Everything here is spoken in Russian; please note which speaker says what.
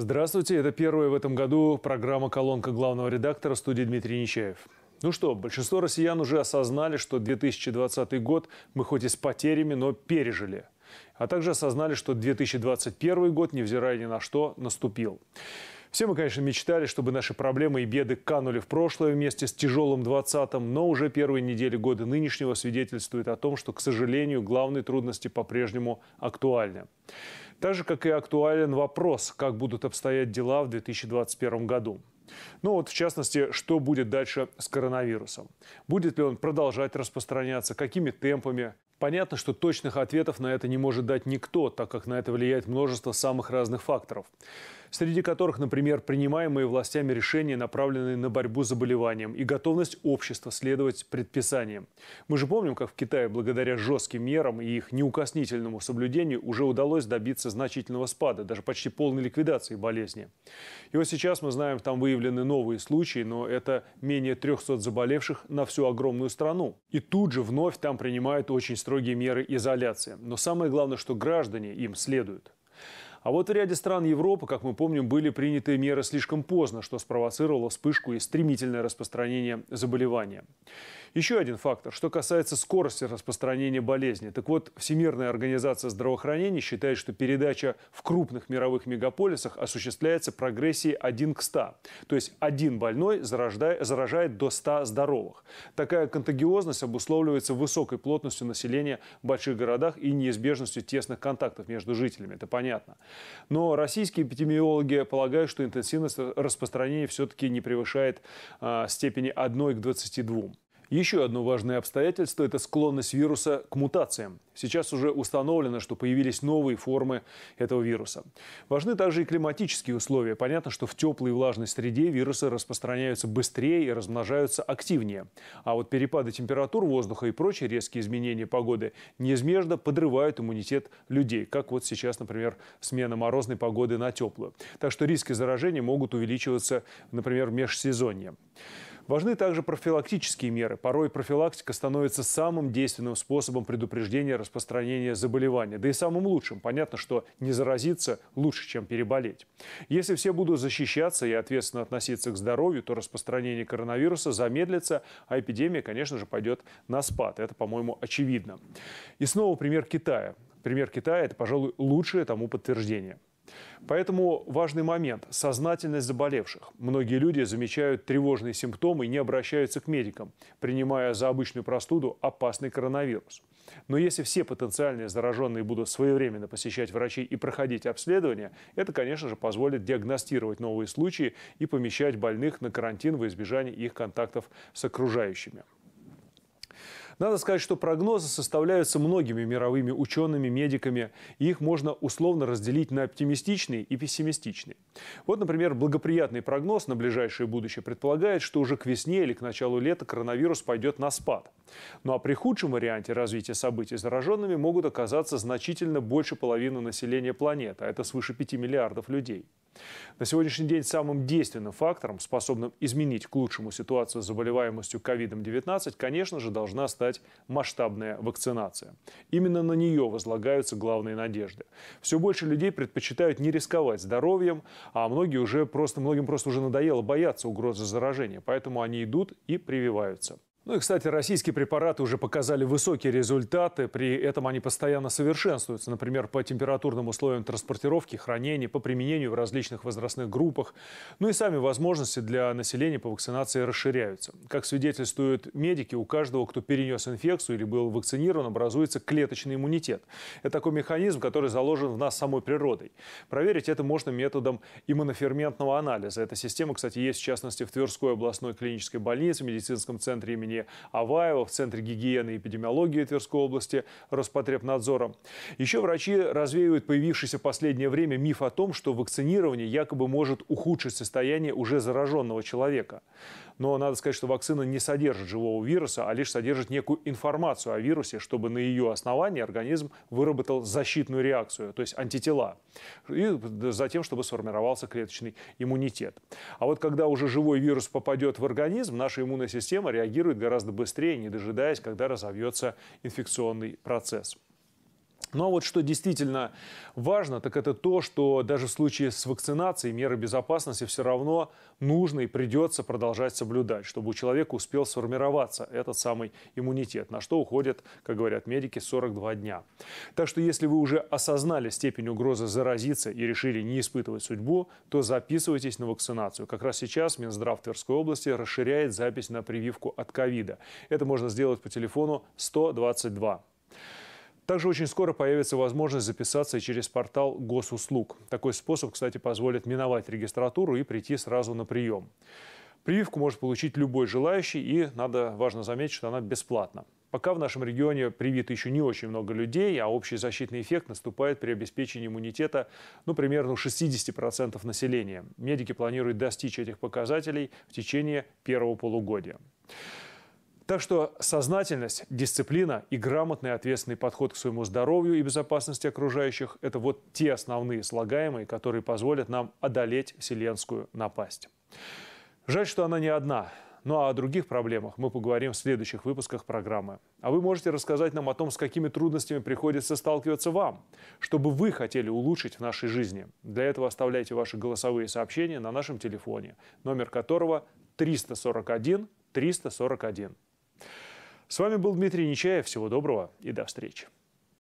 Speaker 1: Здравствуйте, это первая в этом году программа «Колонка главного редактора» студии Дмитрий Нечаев. Ну что, большинство россиян уже осознали, что 2020 год мы хоть и с потерями, но пережили. А также осознали, что 2021 год, невзирая ни на что, наступил. Все мы, конечно, мечтали, чтобы наши проблемы и беды канули в прошлое вместе с тяжелым 20-м, но уже первые недели года нынешнего свидетельствуют о том, что, к сожалению, главные трудности по-прежнему актуальны. Так же, как и актуален вопрос, как будут обстоять дела в 2021 году. Ну вот, в частности, что будет дальше с коронавирусом? Будет ли он продолжать распространяться? Какими темпами? Понятно, что точных ответов на это не может дать никто, так как на это влияет множество самых разных факторов среди которых, например, принимаемые властями решения, направленные на борьбу с заболеванием и готовность общества следовать предписаниям. Мы же помним, как в Китае благодаря жестким мерам и их неукоснительному соблюдению уже удалось добиться значительного спада, даже почти полной ликвидации болезни. И вот сейчас мы знаем, там выявлены новые случаи, но это менее 300 заболевших на всю огромную страну. И тут же вновь там принимают очень строгие меры изоляции. Но самое главное, что граждане им следуют. А вот в ряде стран Европы, как мы помним, были приняты меры слишком поздно, что спровоцировало вспышку и стремительное распространение заболевания. Еще один фактор, что касается скорости распространения болезни. Так вот, Всемирная организация здравоохранения считает, что передача в крупных мировых мегаполисах осуществляется прогрессией 1 к 100. То есть один больной заражает до 100 здоровых. Такая контагиозность обусловливается высокой плотностью населения в больших городах и неизбежностью тесных контактов между жителями. Это понятно. Но российские эпидемиологи полагают, что интенсивность распространения все-таки не превышает э, степени 1 к 22. Еще одно важное обстоятельство – это склонность вируса к мутациям. Сейчас уже установлено, что появились новые формы этого вируса. Важны также и климатические условия. Понятно, что в теплой и влажной среде вирусы распространяются быстрее и размножаются активнее. А вот перепады температур воздуха и прочие резкие изменения погоды неизбежно подрывают иммунитет людей, как вот сейчас, например, смена морозной погоды на теплую. Так что риски заражения могут увеличиваться, например, в межсезонье. Важны также профилактические меры. Порой профилактика становится самым действенным способом предупреждения распространения заболевания. Да и самым лучшим. Понятно, что не заразиться лучше, чем переболеть. Если все будут защищаться и ответственно относиться к здоровью, то распространение коронавируса замедлится, а эпидемия, конечно же, пойдет на спад. Это, по-моему, очевидно. И снова пример Китая. Пример Китая – это, пожалуй, лучшее тому подтверждение. Поэтому важный момент – сознательность заболевших. Многие люди замечают тревожные симптомы и не обращаются к медикам, принимая за обычную простуду опасный коронавирус. Но если все потенциальные зараженные будут своевременно посещать врачей и проходить обследование, это, конечно же, позволит диагностировать новые случаи и помещать больных на карантин во избежание их контактов с окружающими. Надо сказать, что прогнозы составляются многими мировыми учеными, медиками, и их можно условно разделить на оптимистичный и пессимистичный. Вот, например, благоприятный прогноз на ближайшее будущее предполагает, что уже к весне или к началу лета коронавирус пойдет на спад. Ну а при худшем варианте развития событий зараженными могут оказаться значительно больше половины населения планеты, а это свыше 5 миллиардов людей. На сегодняшний день самым действенным фактором, способным изменить к лучшему ситуацию с заболеваемостью COVID-19, конечно же, должна стать масштабная вакцинация. Именно на нее возлагаются главные надежды. Все больше людей предпочитают не рисковать здоровьем, а многие уже просто, многим просто уже надоело бояться угрозы заражения, поэтому они идут и прививаются. Ну и, кстати, российские препараты уже показали высокие результаты, при этом они постоянно совершенствуются, например, по температурным условиям транспортировки, хранения, по применению в различных возрастных группах. Ну и сами возможности для населения по вакцинации расширяются. Как свидетельствуют медики, у каждого, кто перенес инфекцию или был вакцинирован, образуется клеточный иммунитет. Это такой механизм, который заложен в нас самой природой. Проверить это можно методом иммуноферментного анализа. Эта система, кстати, есть в частности в Тверской областной клинической больнице, в медицинском центре имени имени Аваева в Центре гигиены и эпидемиологии Тверской области Роспотребнадзора. Еще врачи развеивают появившийся в последнее время миф о том, что вакцинирование якобы может ухудшить состояние уже зараженного человека. Но надо сказать, что вакцина не содержит живого вируса, а лишь содержит некую информацию о вирусе, чтобы на ее основании организм выработал защитную реакцию, то есть антитела. И затем, чтобы сформировался клеточный иммунитет. А вот когда уже живой вирус попадет в организм, наша иммунная система реагирует гораздо быстрее, не дожидаясь, когда разовьется инфекционный процесс. Но ну, а вот что действительно важно, так это то, что даже в случае с вакцинацией меры безопасности все равно нужно и придется продолжать соблюдать, чтобы у человека успел сформироваться этот самый иммунитет, на что уходит, как говорят медики, 42 дня. Так что если вы уже осознали степень угрозы заразиться и решили не испытывать судьбу, то записывайтесь на вакцинацию. Как раз сейчас Минздрав Тверской области расширяет запись на прививку от ковида. Это можно сделать по телефону 122. Также очень скоро появится возможность записаться через портал госуслуг. Такой способ, кстати, позволит миновать регистратуру и прийти сразу на прием. Прививку может получить любой желающий, и надо важно заметить, что она бесплатна. Пока в нашем регионе привито еще не очень много людей, а общий защитный эффект наступает при обеспечении иммунитета ну, примерно у 60% населения. Медики планируют достичь этих показателей в течение первого полугодия. Так что сознательность, дисциплина и грамотный ответственный подход к своему здоровью и безопасности окружающих – это вот те основные слагаемые, которые позволят нам одолеть вселенскую напасть. Жаль, что она не одна. Ну а о других проблемах мы поговорим в следующих выпусках программы. А вы можете рассказать нам о том, с какими трудностями приходится сталкиваться вам, чтобы вы хотели улучшить в нашей жизни. Для этого оставляйте ваши голосовые сообщения на нашем телефоне, номер которого 341 341. С вами был Дмитрий Нечаев. Всего доброго и до встречи.